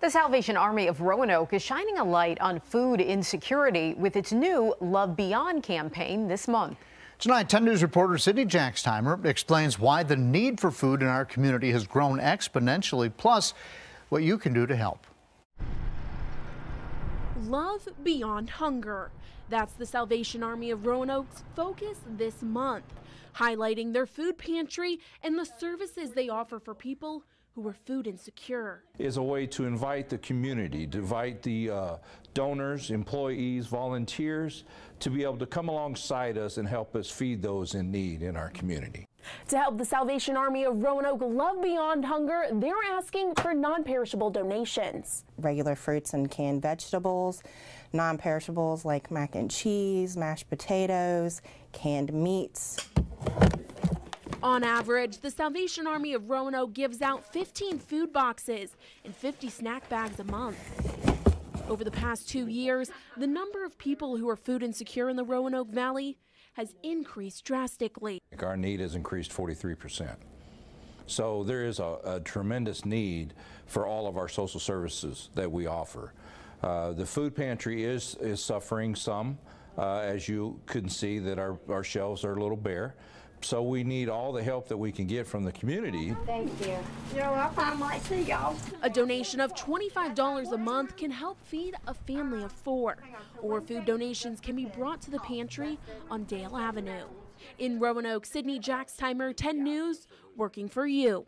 The Salvation Army of Roanoke is shining a light on food insecurity with its new Love Beyond campaign this month. Tonight, 10 News reporter Sydney Jackstimer explains why the need for food in our community has grown exponentially, plus what you can do to help. Love Beyond Hunger. That's the Salvation Army of Roanoke's focus this month, highlighting their food pantry and the services they offer for people who were food insecure. Is a way to invite the community, to invite the uh, donors, employees, volunteers to be able to come alongside us and help us feed those in need in our community. To help the Salvation Army of Roanoke love beyond hunger, they're asking for non-perishable donations. Regular fruits and canned vegetables, non-perishables like mac and cheese, mashed potatoes, canned meats, on average, the Salvation Army of Roanoke gives out 15 food boxes and 50 snack bags a month. Over the past two years, the number of people who are food insecure in the Roanoke Valley has increased drastically. Our need has increased 43%. So there is a, a tremendous need for all of our social services that we offer. Uh, the food pantry is, is suffering some. Uh, as you can see that our, our shelves are a little bare. So we need all the help that we can get from the community. Thank you. You're welcome. I might see y'all. A donation of $25 a month can help feed a family of four. Or food donations can be brought to the pantry on Dale Avenue. In Roanoke, Sydney Jackstimer, 10 News, working for you.